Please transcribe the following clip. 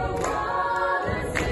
Father,